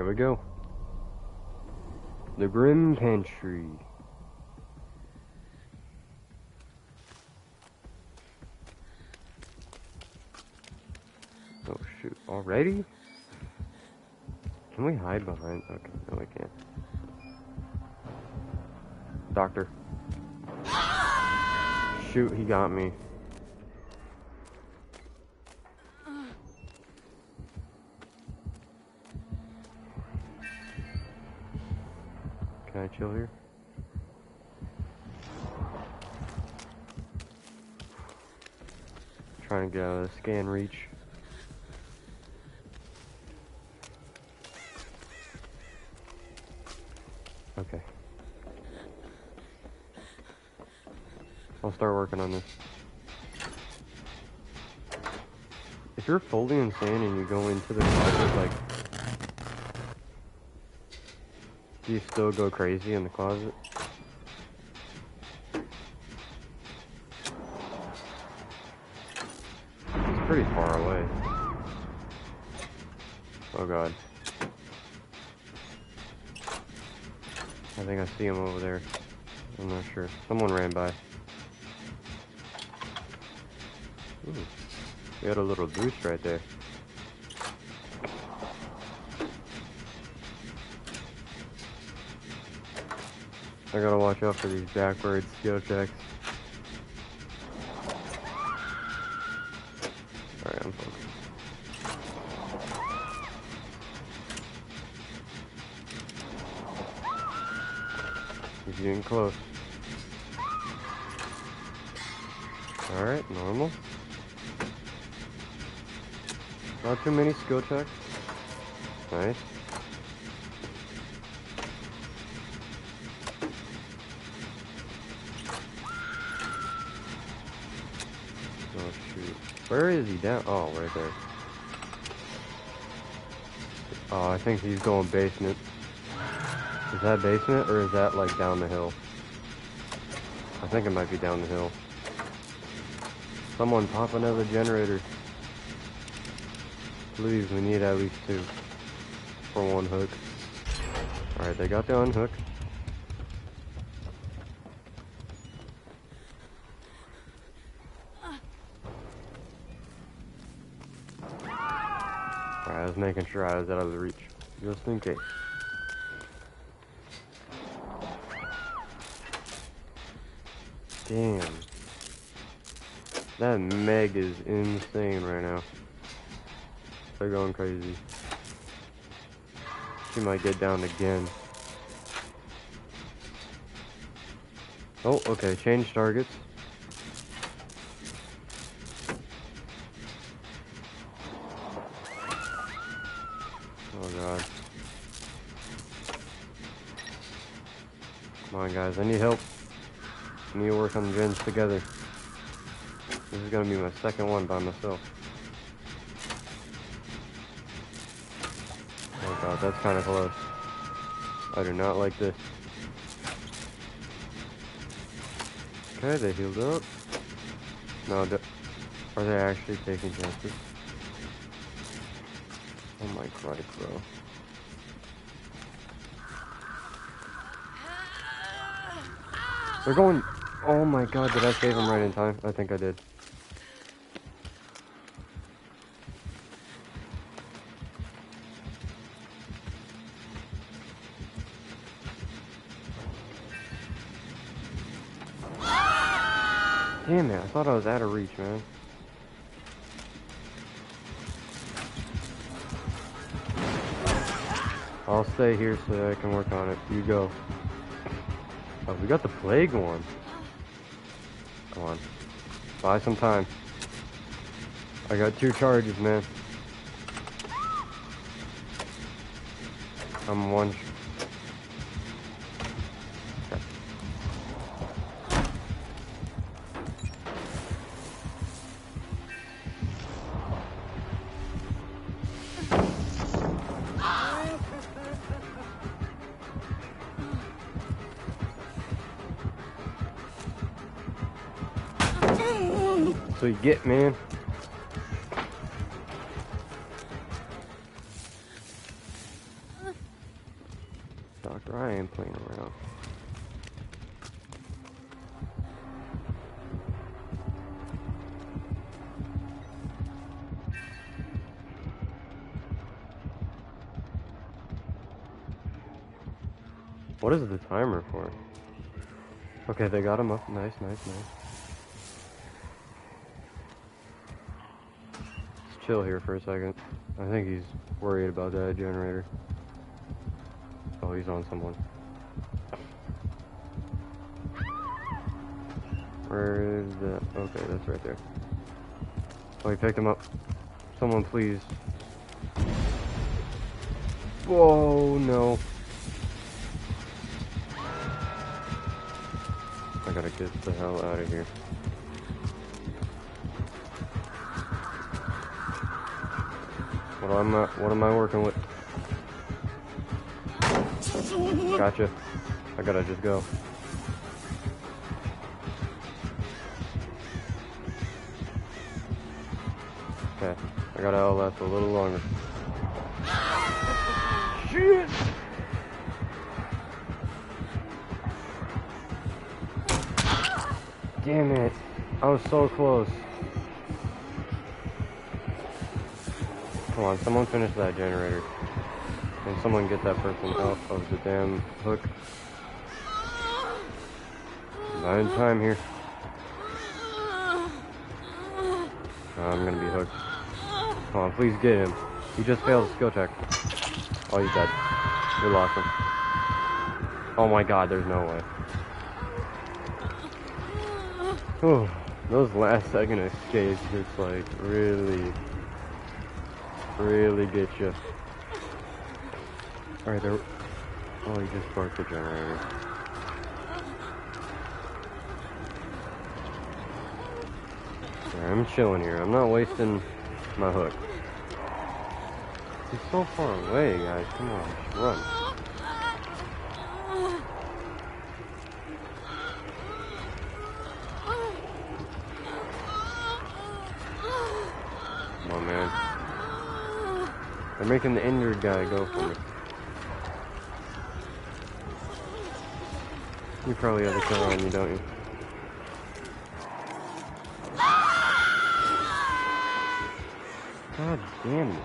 Here we go. The Grim Pantry. Oh shoot, already? Can we hide behind? Okay, no we can't. Doctor. Ah! Shoot, he got me. Chill here? Trying to get out of the scan reach. Okay. I'll start working on this. If you're fully insane and you go into the like, do you still go crazy in the closet? It's pretty far away. Oh god. I think I see him over there. I'm not sure. Someone ran by. Ooh. We had a little boost right there. I gotta watch out for these backwards skill checks. Alright, I'm. He's getting close. Alright, normal. Not too many skill checks. Nice. Oh shoot. Where is he down? Oh, right there. Oh, I think he's going basement. Is that basement or is that like down the hill? I think it might be down the hill. Someone pop another generator. Please, we need at least two for one hook. Alright, they got the unhook. Alright, I was making sure I was out of the reach. Just in case. Damn. That Meg is insane right now. They're going crazy. She might get down again. Oh, okay, change targets. Guys, I need help. We need to work on the gens together. This is gonna be my second one by myself. Oh god, that's kind of close. I do not like this. Okay, they healed up. No, are they actually taking chances? Oh my god, bro. They're going. Oh my god, did I save him right in time? I think I did. Damn it, I thought I was out of reach, man. I'll stay here so that I can work on it. You go. Oh, we got the plague one. Come on. Buy some time. I got two charges, man. I'm one. Get, man. Motherfucker, I ain't playing around. What is the timer for? Okay, they got him up. Nice, nice, nice. Chill here for a second. I think he's worried about that generator. Oh, he's on someone. Where is that? Okay, that's right there. Oh, he picked him up. Someone please. Whoa, no. I gotta get the hell out of here. What am I, what am I working with? Gotcha. I gotta just go. Okay, I gotta outlast a little longer. Shit! Damn it. I was so close. Come on, someone finish that generator. And someone get that person out of the damn hook. Not in time here. Oh, I'm gonna be hooked. Come on, please get him. He just failed a skill check. Oh, he's dead. We lost him. Oh my god, there's no way. Oh, those last second escapes just like really, really get you. Alright, there. Oh, he just sparked the generator. I'm chilling here. I'm not wasting my hook. He's so far away, guys. Come on, run. Come on, man. They're making the injured guy go for me. You probably have a killer on you, don't you? God damn it.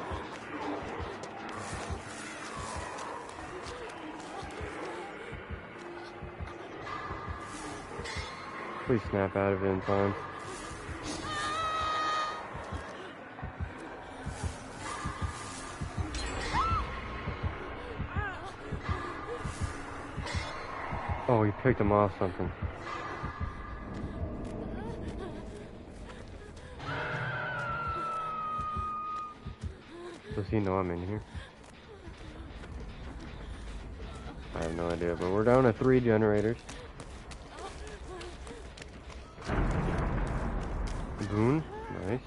Please snap out of it in time. Oh, he picked him off something. Does he know I'm in here? I have no idea, but we're down to three generators. Boon, nice.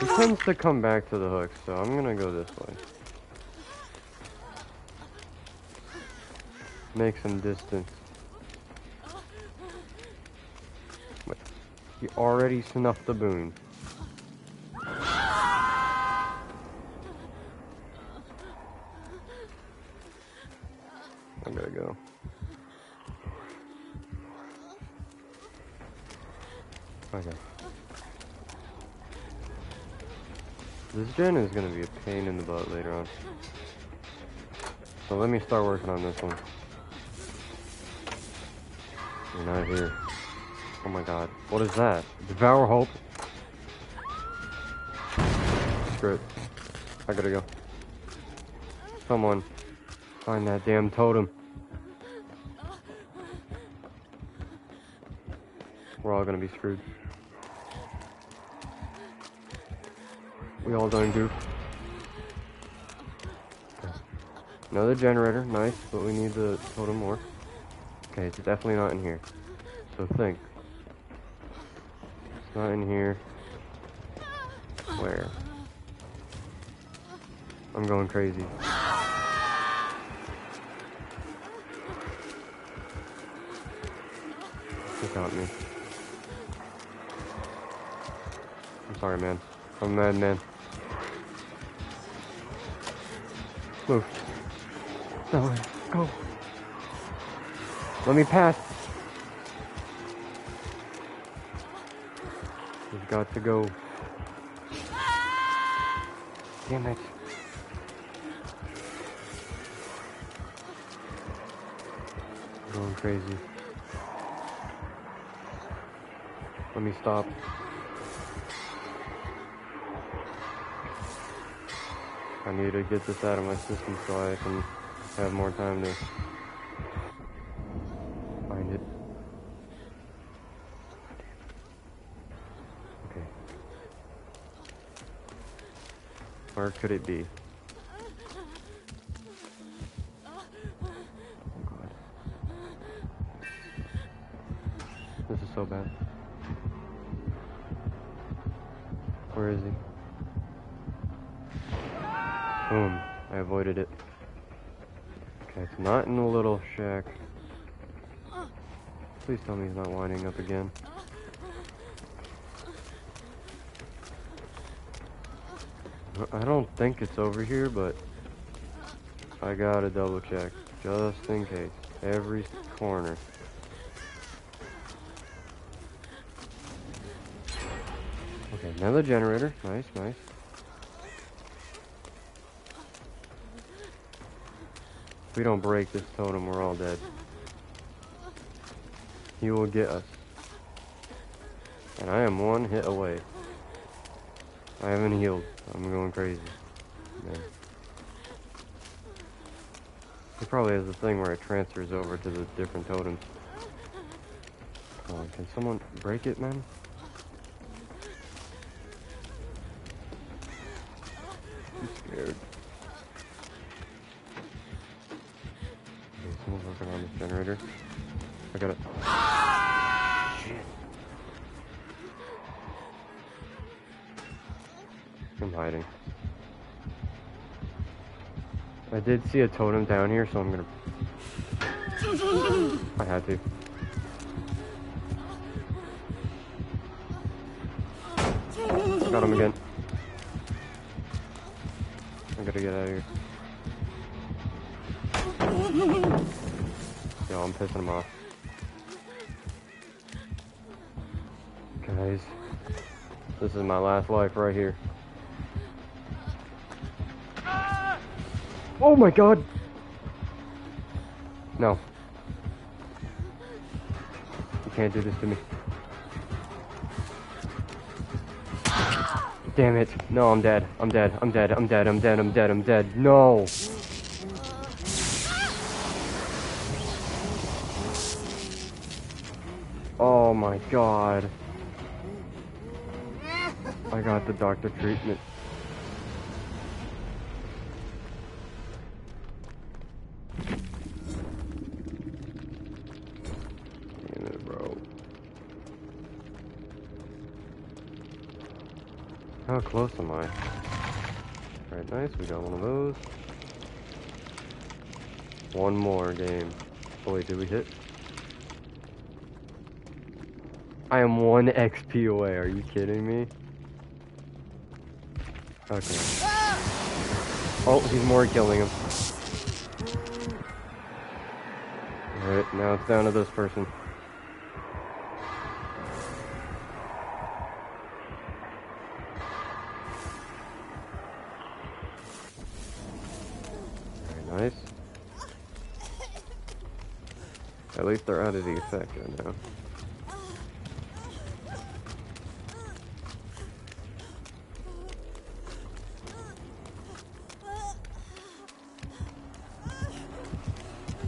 He tends to come back to the hook, so I'm gonna go this way. Make some distance. Wait, he already snuffed the boon. I gotta go. Okay. This gen is gonna be a pain in the butt later on. So let me start working on this one. You're not here. Oh my god. What is that? Devour Hope? Screw it. I gotta go. Someone. Find that damn totem. We're all gonna be screwed. We all done goof. Another generator, nice, but we need the totem more. Okay, it's definitely not in here. So think. It's not in here. Where? I'm going crazy. He got me. I'm sorry, man. I'm mad, man. Move. That way. go. Let me pass. We've got to go. Damn it. Going crazy. Let me stop. I need to get this out of my system so I can have more time to find it. Okay. Where could it be? Oh. This is so bad. Where is he? Boom. I avoided it. Okay, it's not in the little shack. Please tell me he's not winding up again. I don't think it's over here, but I gotta double check just in case. Every corner. Okay, another generator. Nice, nice. If we don't break this totem, we're all dead. He will get us. And I am one hit away. I haven't healed. I'm going crazy. Man. He probably has a thing where it transfers over to the different totems. On, can someone break it, man? See a totem down here, so I'm gonna. I had to. Got him again. I gotta get out of here. Yo, I'm pissing him off. Guys, this is my last life right here. Oh my god! No. You can't do this to me. Damn it. No, I'm dead. I'm dead. I'm dead. I'm dead. I'm dead. I'm dead. I'm dead. No. Oh my god. I got the doctor treatment. How close am I? Alright, nice. We got one of those. One more game. Oh wait, did we hit? I am one XP away. Are you kidding me? Okay. Oh, he's more killing him. Alright, now it's down to this person. At least they're out of the effect right now.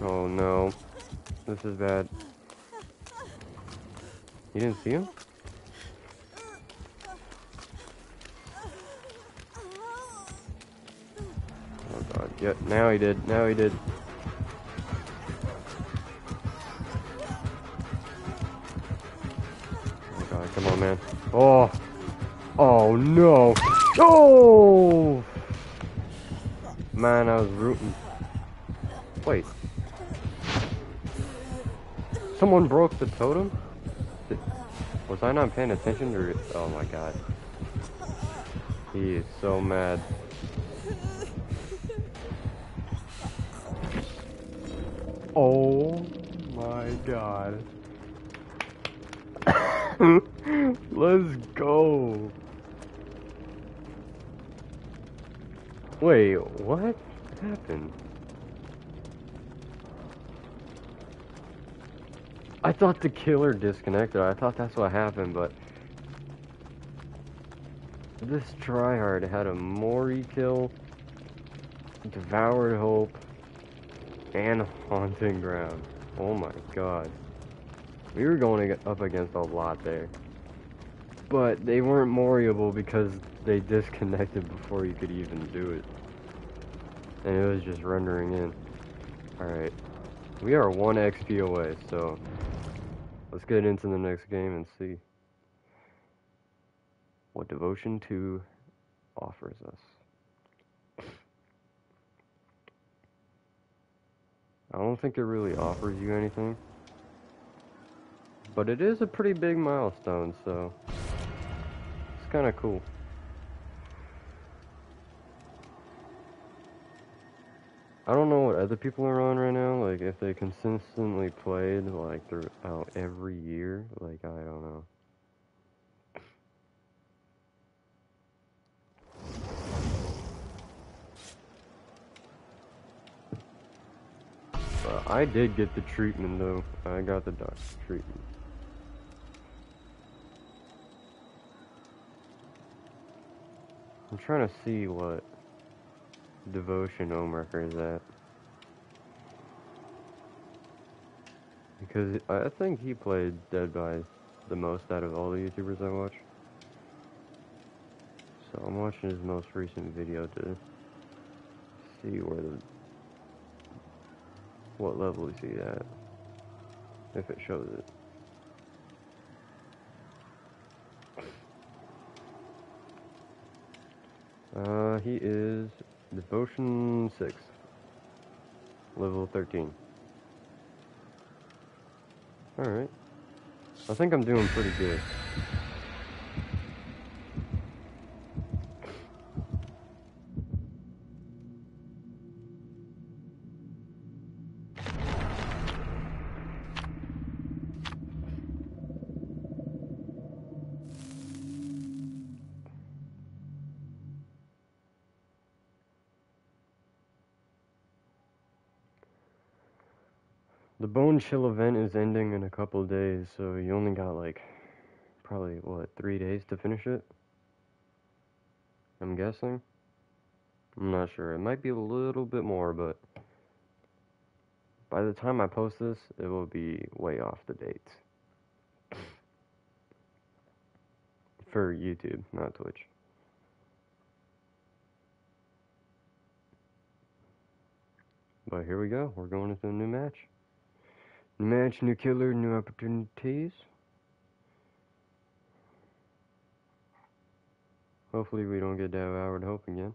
Oh no. This is bad. You didn't see him? Oh god. Yep, now he did. Now he did. Someone broke the totem? Did, was I not paying attention or? Oh my god. He is so mad. Oh my god. Let's go. Wait, what happened? I thought the killer disconnected. I thought that's what happened, but this tryhard had a Mori kill, devoured hope, and haunting ground. Oh my god. We were going up against a lot there. But they weren't Moriable because they disconnected before you could even do it. And it was just rendering in. Alright. We are one XP away, so let's get into the next game and see what Devotion 2 offers us. I don't think it really offers you anything. But it is a pretty big milestone, so it's kind of cool. I don't know what other people are on right now, like if they consistently played like throughout every year, like I don't know. Uh, I did get the treatment though. I got the doctor treatment. I'm trying to see what devotion Ohmwrecker is at. Because I think he played Dead by the most out of all the YouTubers I watch. So I'm watching his most recent video to see where the what level is he at? If it shows it. Uh, he is Devotion 6. Level 13. Alright. I think I'm doing pretty good. The Bone Chill event is ending in a couple days, so you only got like probably what three days to finish it. I'm guessing. I'm not sure. It might be a little bit more, but by the time I post this, it will be way off the dates. For YouTube, not Twitch. But here we go. We're going into a new match. Match, new killer, new opportunities. Hopefully we don't get Devour Hope again.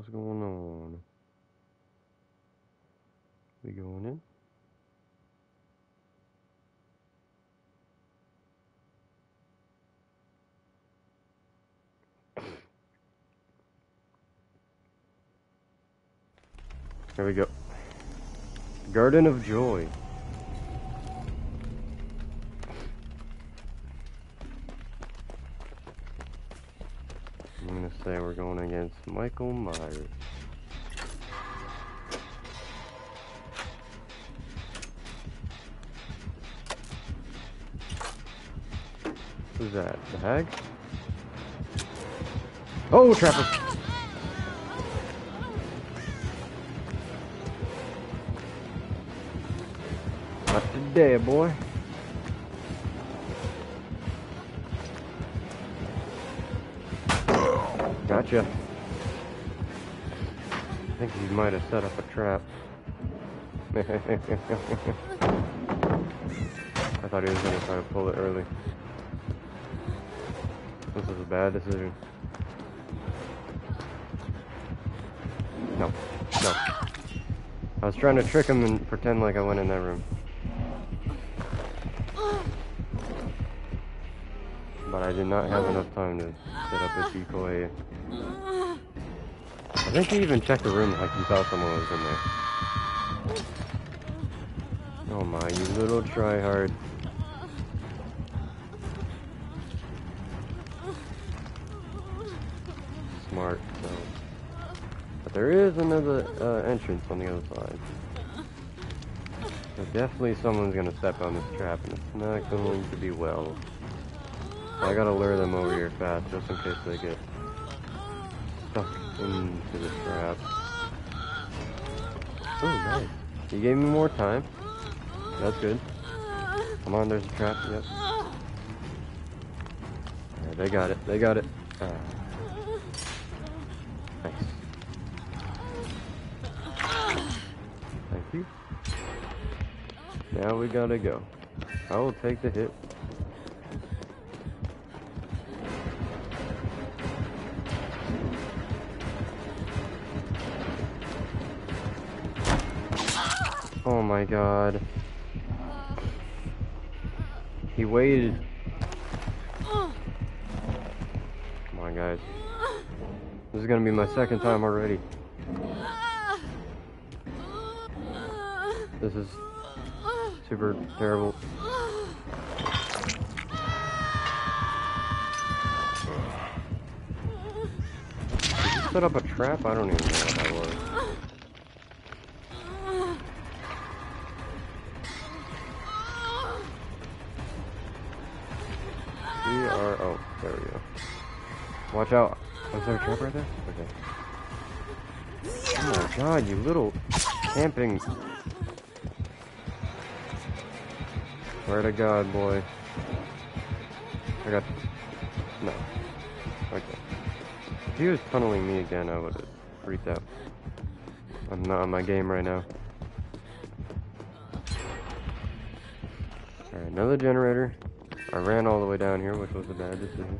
What's going on? We going in? Here we go. Garden of Joy. Say we're going against Michael Myers. Who's that? The hag? Oh, Trapper! Not today, boy. I think he might have set up a trap. I thought he was going to try to pull it early. This is a bad decision. No. No. I was trying to trick him and pretend like I went in that room. But I did not have enough time to set up a decoy. I think he even checked the room like he thought someone was in there. Oh my, you little tryhard. Smart, so. But there is another uh, entrance on the other side. So definitely someone's gonna step on this trap, and it's not going to be well. I gotta lure them over here fast, just in case they get stuck into the trap. Oh, nice. You gave me more time. That's good. Come on, there's a trap. Yep. Alright, they got it. They got it. Uh, nice. Thank you. Now we gotta go. I will take the hit. My god. He waited. Come on, guys. This is gonna be my second time already. This is super terrible. Set up a trap? I don't even know Watch out. Was there a trap right there? Okay. Oh my god, you little camping. Swear to God, boy. I got. No. Okay. If he was tunneling me again, I would have freaked out. I'm not on my game right now. Alright, another generator. I ran all the way down here, which was a bad decision.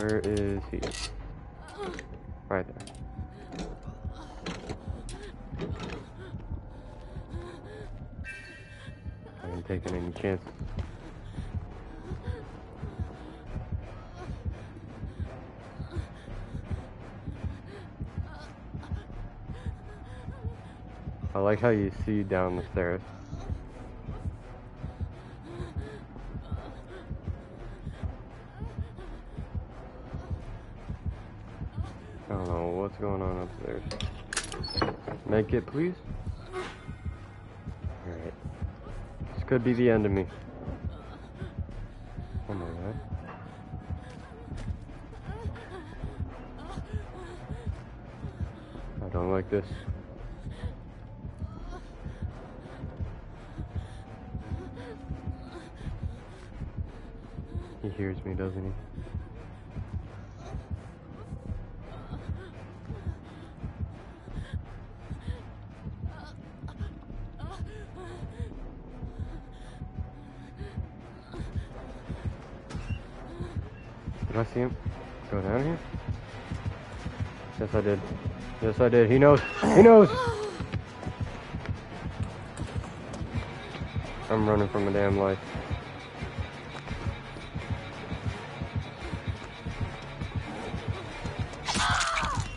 Where is he? Right there. I taking any chances. I like how you see down the stairs. It, please. Alright. This could be the end of me. Oh my god. I don't like this. He hears me, doesn't he? Did I see him go down here? Yes, I did. Yes, I did. He knows. He knows. I'm running from a damn life.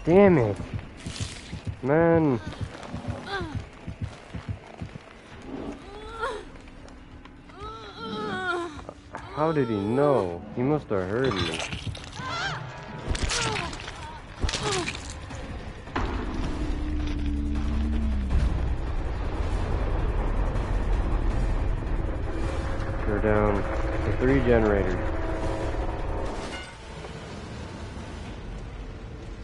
Damn it. Man. How did he know? He must have heard me. We're down to three generators.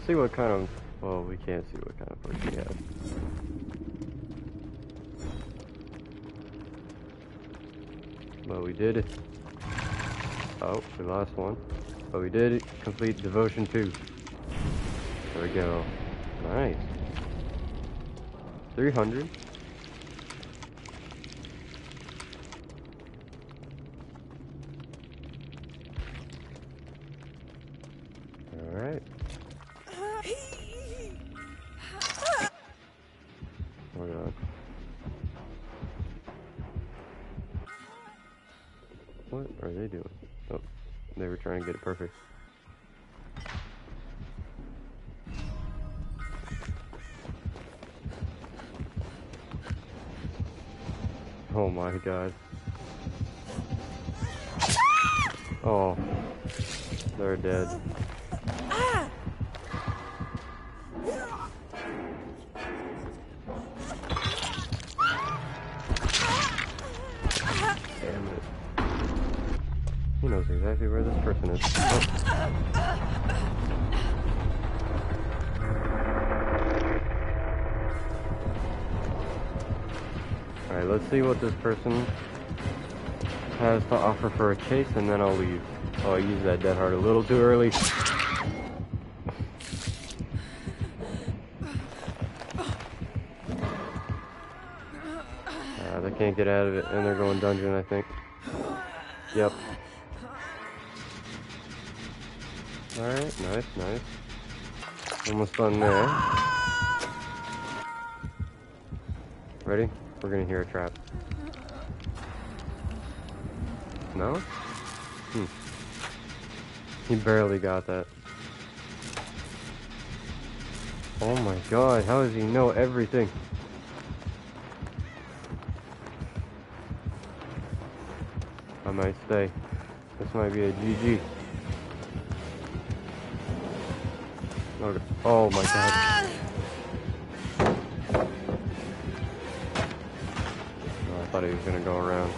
See what kind of. Well, we can't see what kind of push he has. But we did. Oh, we lost one. But we did complete Devotion 2. There we go. Nice. 300. God. Oh, they're dead. Damn it. He knows exactly where this person is. Oh. Let's see what this person has to offer for a chase, and then I'll leave. Oh, I used that Dead Hard a little too early. Uh, they can't get out of it, and they're going dungeon, I think. Yep. Alright, nice, nice. Almost done there. Ready? We're gonna hear a trap. No? Hmm. He barely got that. Oh my god, how does he know everything? I might stay. This might be a GG. Okay. Oh my god. Thought he was gonna go around.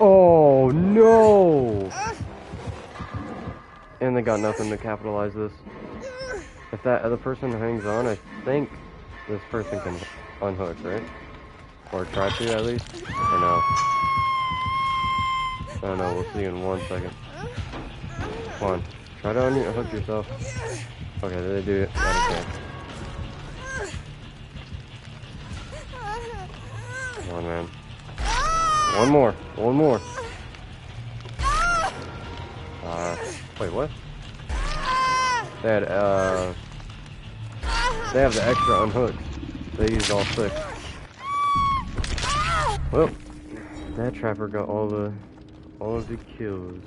Oh no! And they got nothing to capitalize this. If that other person hangs on, I think this person can unhook, right? Or try to at least? Or no? I don't know, we'll see in one second. Come on. Try to unhook yourself. Okay, they do it. Not okay. Come on, man. One more. One more. Uh, wait, what? They had, uh... They have the extra unhooked. They used all six. Well, that trapper got all the all of the kills.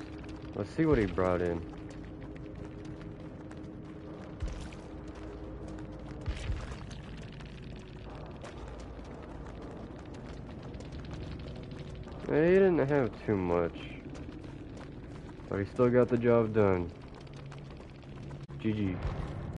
Let's see what he brought in. He didn't have too much, but he still got the job done. GG.